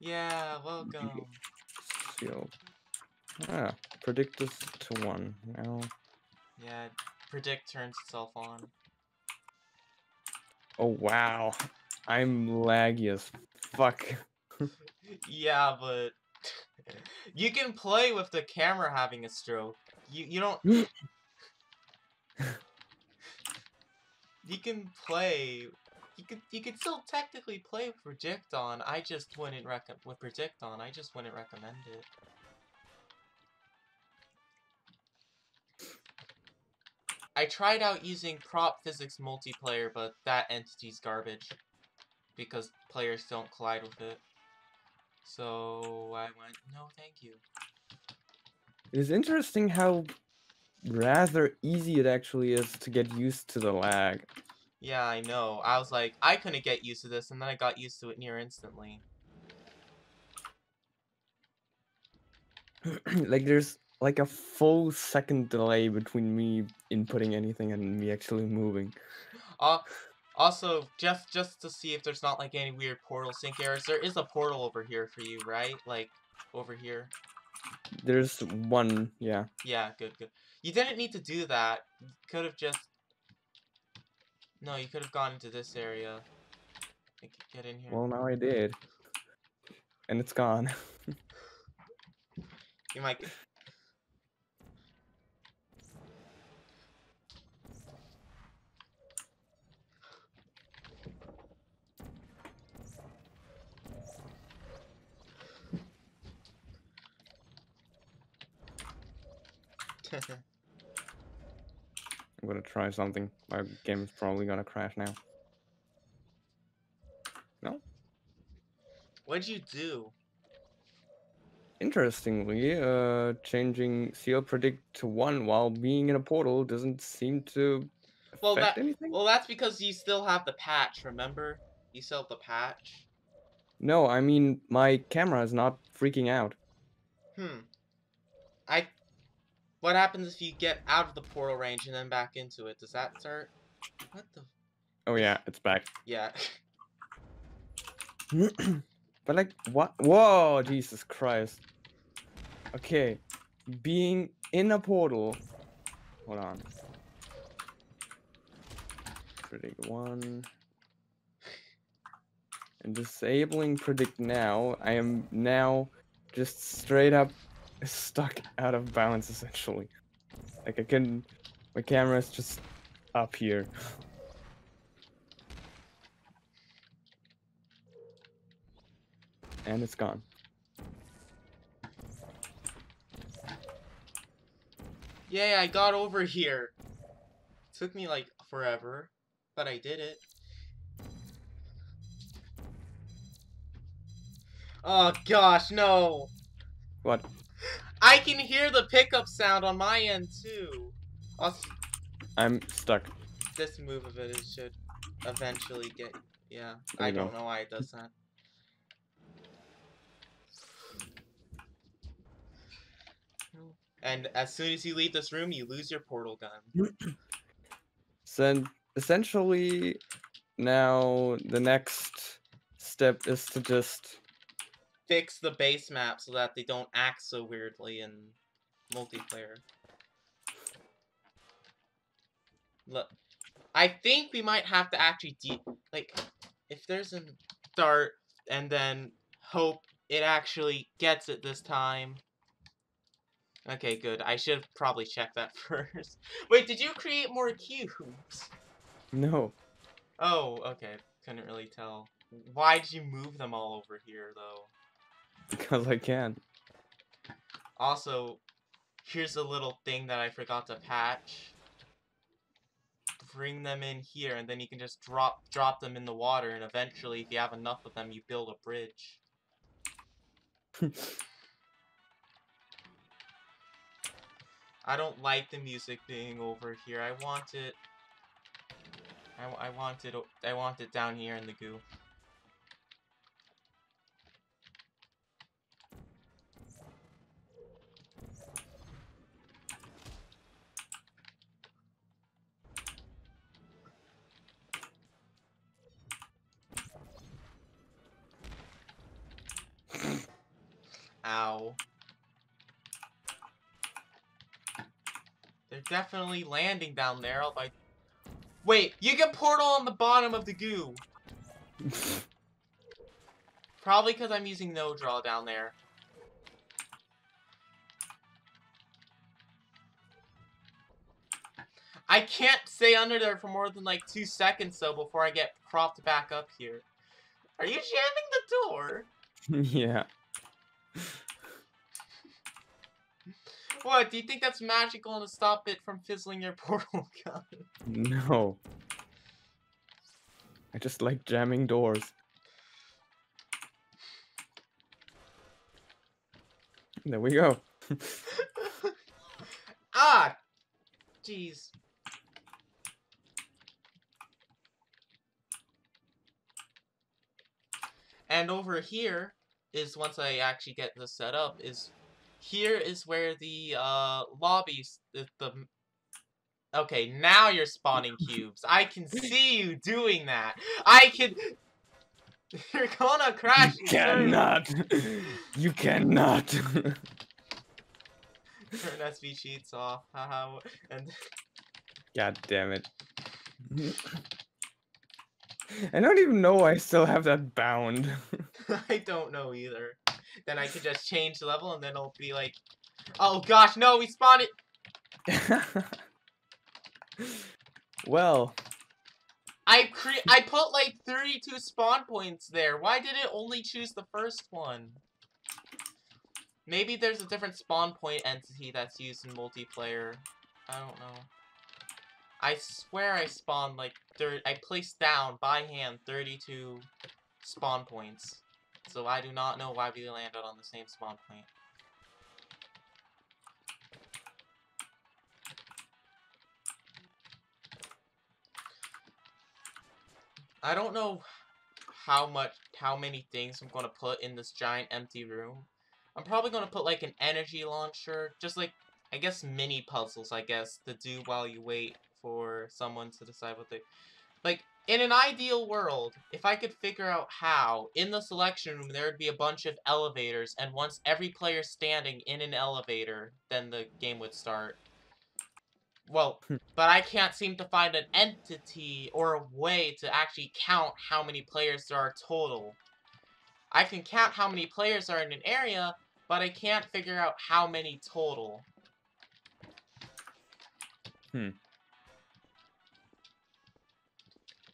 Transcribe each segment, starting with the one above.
Yeah, welcome. Seal. Ah, predict this to one. Now, Yeah, predict turns itself on. oh wow, I'm laggy as fuck. Yeah, but you can play with the camera having a stroke. You you don't. you can play. You could you could still technically play with Predict on. I just wouldn't recommend with Predict on. I just wouldn't recommend it. I tried out using prop physics multiplayer, but that entity's garbage because players don't collide with it. So I went, no, thank you. It is interesting how rather easy it actually is to get used to the lag. Yeah, I know. I was like, I couldn't get used to this, and then I got used to it near instantly. like there's like a full second delay between me inputting anything and me actually moving. Uh, also, just just to see if there's not like any weird portal sync errors, there is a portal over here for you, right? Like over here. There's one, yeah. Yeah, good, good. You didn't need to do that. You could have just. No, you could have gone into this area. Get in here. Well, now I did. And it's gone. You might. I'm gonna try something. My game is probably gonna crash now. No? What'd you do? Interestingly, uh, changing seal predict to one while being in a portal doesn't seem to Well, affect that- anything. Well, that's because you still have the patch, remember? You still have the patch. No, I mean my camera is not freaking out. Hmm. I. What happens if you get out of the portal range and then back into it? Does that start? What the? Oh yeah, it's back. Yeah. but like, what? Whoa, Jesus Christ. Okay, being in a portal. Hold on. Predict one. And disabling predict now. I am now just straight up stuck out of balance essentially. Like I can, my camera is just up here. and it's gone. Yay! I got over here. Took me like forever, but I did it. Oh gosh, no! What? I can hear the pickup sound on my end too. Also, I'm stuck. this move of it should eventually get. Yeah, There I go. don't know why it does that. And as soon as you leave this room, you lose your portal gun. So essentially, now the next step is to just Fix the base map so that they don't act so weirdly in multiplayer. Look, I think we might have to actually de- like if there's a start and then hope it actually gets it this time. Okay, good. I should probably check that first. Wait, did you create more cubes? no. Oh, okay. Couldn't really tell. Why did you move them all over here, though? Because I can. Also, here's a little thing that I forgot to patch. Bring them in here, and then you can just drop drop them in the water, and eventually, if you have enough of them, you build a bridge. I don't like the music being over here. I want it. I, I want it. I want it down here in the goo. Definitely landing down there. Like, wait, you can portal on the bottom of the goo. Probably because I'm using no draw down there. I can't stay under there for more than like two seconds though before I get propped back up here. Are you jamming the door? yeah. What, do you think that's magical to stop it from fizzling your portal gun? No. I just like jamming doors. There we go. ah! Jeez. And over here is once I actually get this set up is here is where the uh lobbies the, the Okay, now you're spawning cubes. I can see you doing that. I can You're gonna crash. You cannot. you cannot. Turn SV cheats off. Haha. and God damn it. I don't even know I still have that bound. I don't know either. Then I could just change the level and then it'll be like, oh gosh, no, we spawned it. well, I cre I put like 32 spawn points there. Why did it only choose the first one? Maybe there's a different spawn point entity that's used in multiplayer. I don't know. I swear I spawned like. I placed down by hand 32 spawn points. So I do not know why we landed on the same spawn point. I don't know how much, how many things I'm going to put in this giant empty room. I'm probably going to put like an energy launcher, just like, I guess mini puzzles, I guess, to do while you wait for someone to decide what they... Like, in an ideal world, if I could figure out how, in the selection room, there would be a bunch of elevators, and once every player standing in an elevator, then the game would start. Well, Hmm. but I can't seem to find an entity or a way to actually count how many players there are total. I can count how many players are in an area, but I can't figure out how many total. Hmm.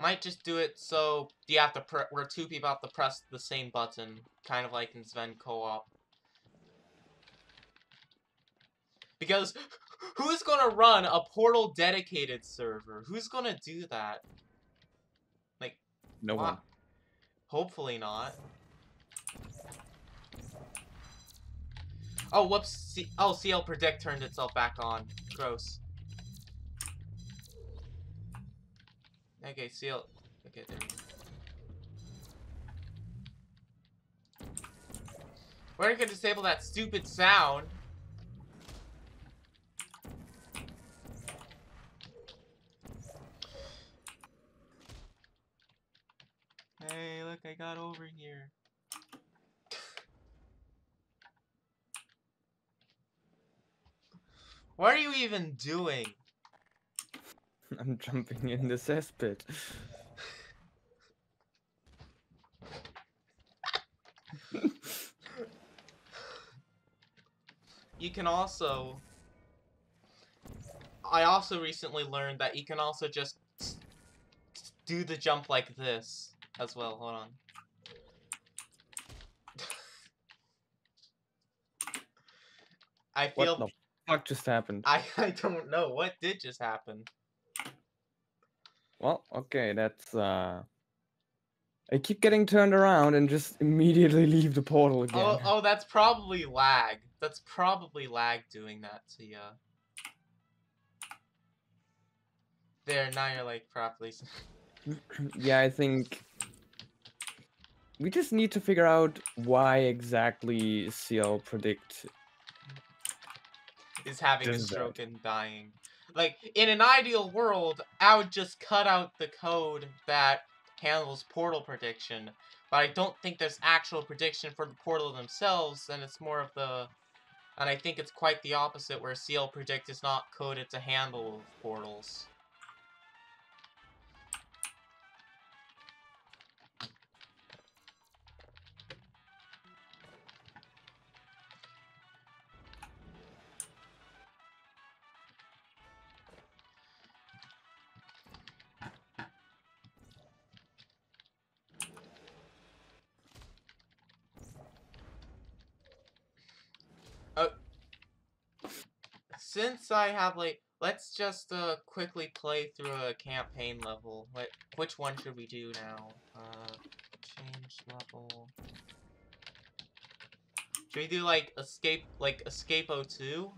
Might just do it so you have to where two people have to press the same button, kind of like in Sven co-op. Because who's gonna run a portal dedicated server? Who's gonna do that? Like no one. Hopefully not. Oh, whoops. C oh, CL Predict turned itself back on. Gross. Okay, seal. Okay, there. We're gonna disable that stupid sound. Hey, look, I got over here. What are you even doing? I'm jumping in the cesspit. You can also... I also recently learned that you can also just do the jump like this as well. Hold on. I What feel the fuck just happened? I, I don't know what did just happen. Well, okay, that's uh. I keep getting turned around and just immediately leave the portal again. Oh, oh, that's probably lag. That's probably lag doing that to ya. There, now you're like properly. yeah, I think we just need to figure out why exactly CL predict. is having a Does that. stroke and dying. Like, in an ideal world, I would just cut out the code that handles portal prediction. But I don't think there's actual prediction for the portal themselves, and it's more of the... And I think it's quite the opposite, where CL Predict is not coded to handle portals. Since I have like, let's just uh quickly play through a campaign level. What which one should we do now? Uh, change level. Should we do like escape, like escape 02?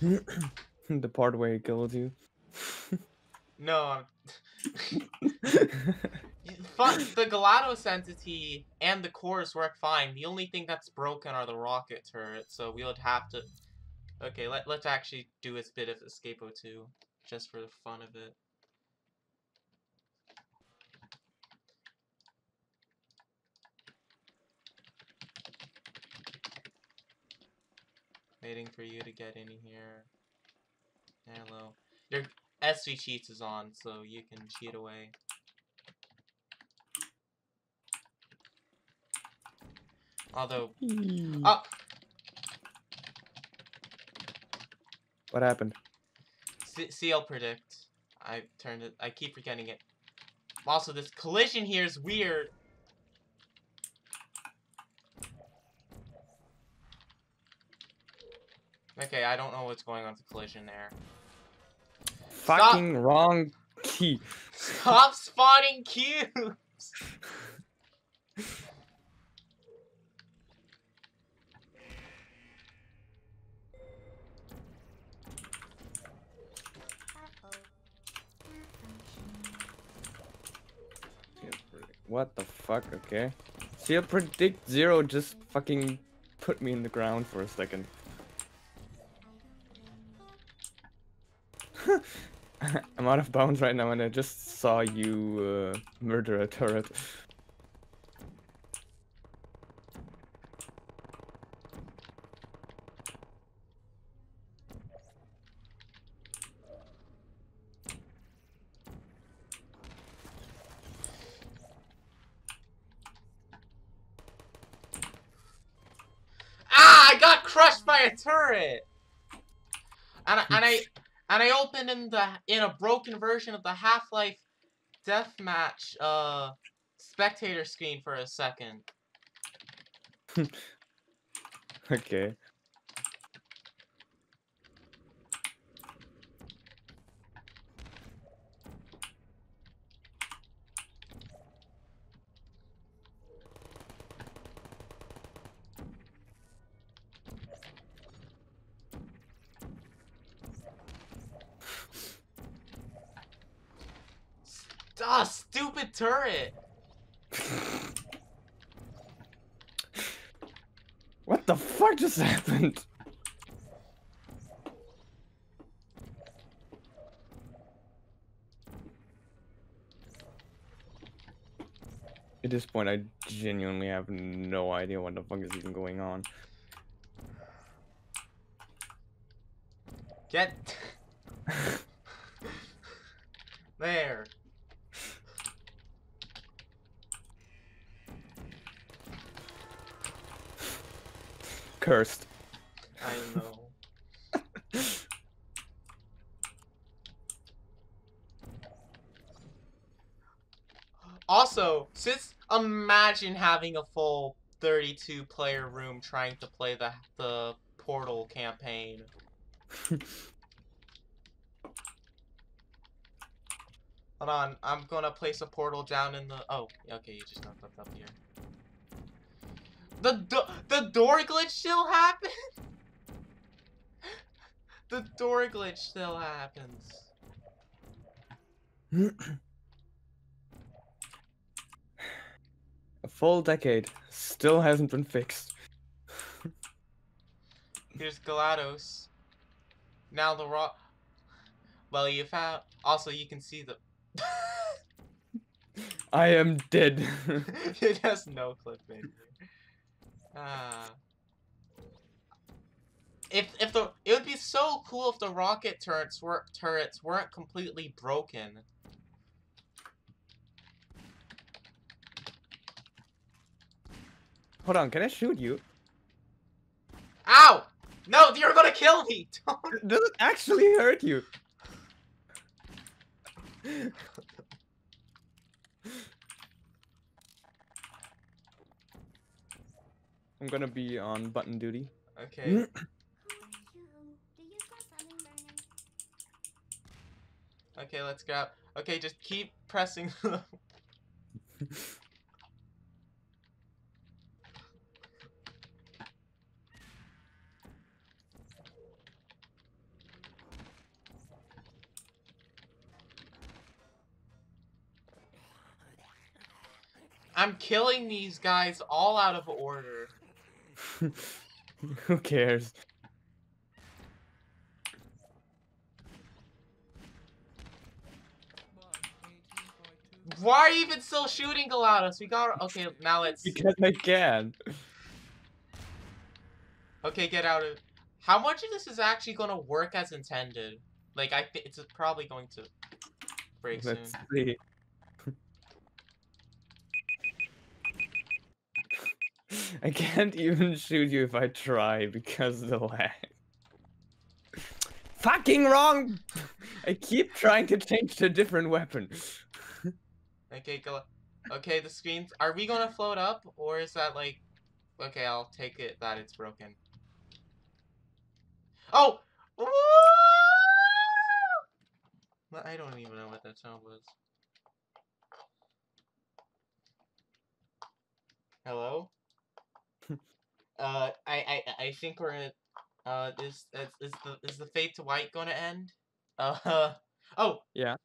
the part where he kills you. no. The GLaDOS entity and the cores work fine. The only thing that's broken are the rocket turrets, so we would have to Okay, let, let's actually do a bit of Escape 02, just for the fun of it. Waiting for you to get in here. Hello. Your SV cheats is on, so you can cheat away. Although, oh, What happened? C CL predict. I turned it. I keep forgetting it. Also, this collision here is weird. Okay, I don't know what's going on with the collision there. Fucking Stop. wrong key. Stop spawning cubes! What the fuck, okay. See, a predict zero just fucking put me in the ground for a second. I'm out of bounds right now and I just saw you uh, murder a turret. Turret. And I, and I and I opened in the in a broken version of the Half-Life Deathmatch uh spectator screen for a second. okay. Ah, stupid turret! what the fuck just happened? At this point, I genuinely have no idea what the fuck is even going on. Get... there. Cursed. I know. also, since imagine having a full 32 player room trying to play the the Portal campaign. Hold on, I'm gonna place a portal down in the. Oh, okay, you just knocked up up here. The do the door glitch still happens. the door glitch still happens. A full decade still hasn't been fixed. Here's GLaDOS. Now the rock. Well, you found. Also, you can see the. I am dead. it has no clipping. Ah. If if the it would be so cool if the rocket turrets were turrets weren't completely broken. Hold on, can I shoot you? Ow! No, you're gonna kill me! Don't. Does it actually hurt you? I'm gonna be on button duty. Okay. Bonjour. Do you smell something burning? Okay, let's grab. Okay, just keep pressing. I'm killing these guys all out of order. Who cares? Why are you even still shooting GLaDOS? We got. Okay, now let's. Because I can. Okay, get out of. How much of this is actually gonna work as intended? Like, I think it's probably going to break soon. Let's see. I can't even shoot you if I try because of the lag. Fucking wrong! I keep trying to change to a different weapon. Okay, Gal- Okay, the screens. Are we gonna float up, or is that like? Okay, I'll take it that it's broken. Oh! Woo! I don't even know what that sound was. Hello? Uh, I, I, I think we're at, uh, is, is, is the, is the fate to white gonna end? Uh, oh! Yeah.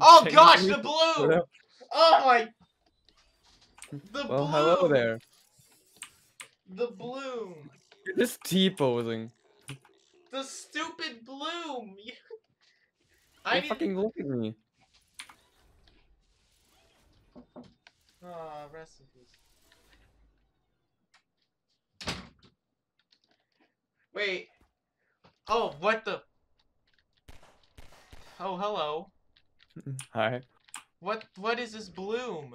Oh gosh, the blue! Oh my! The Well, bloom! hello there. The bloom! You're just T-posing. The stupid bloom! I fucking look at me. Aw, recipes. Wait. Oh, what the? Oh, hello. Hi. What? What is this bloom?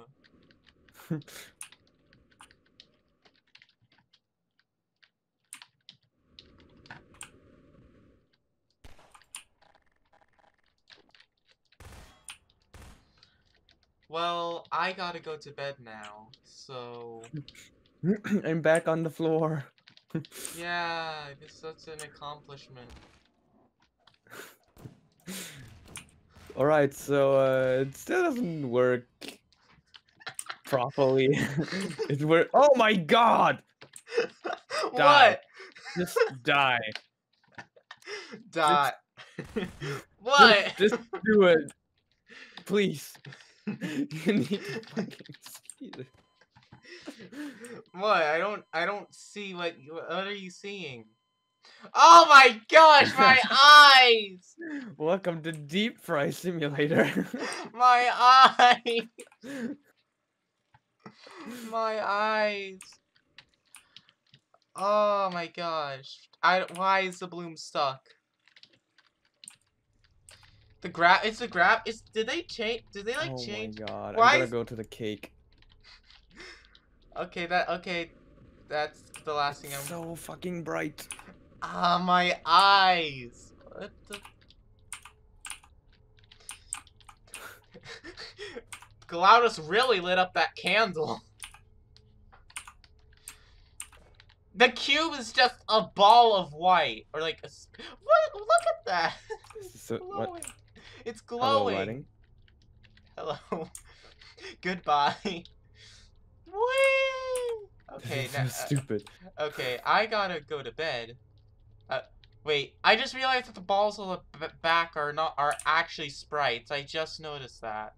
Well, I gotta go to bed now, so I'm back on the floor. Yeah, it's such an accomplishment. Alright, so uh, it still doesn't work properly. it work. Oh my god! Die. what? Just die. Dot. what? Just, just do it. Please. you need to fucking see this. What? I don't. I don't see what. What are you seeing? Oh my gosh! My eyes! Welcome to Deep Fry Simulator. My eyes! My eyes! Oh my gosh! I. Why is the bloom stuck? The grab. It's the grab. It's. Did they change? Did they like oh change? my god. Why I'm gonna is- go to the cake. Okay. That. Okay. That's the last thing I'm. so fucking bright. Ah, my eyes. What the? GLaDOS really lit up that candle. The cube is just a ball of white, or like a. What? Look at that. It's So what? glowing. It's Hello, glowing. lighting. Hello. Goodbye. Whee! Okay. now, uh, stupid. Okay, I gotta go to bed. Uh, wait, I just realized that the balls on the b- back are not are actually sprites. I just noticed that.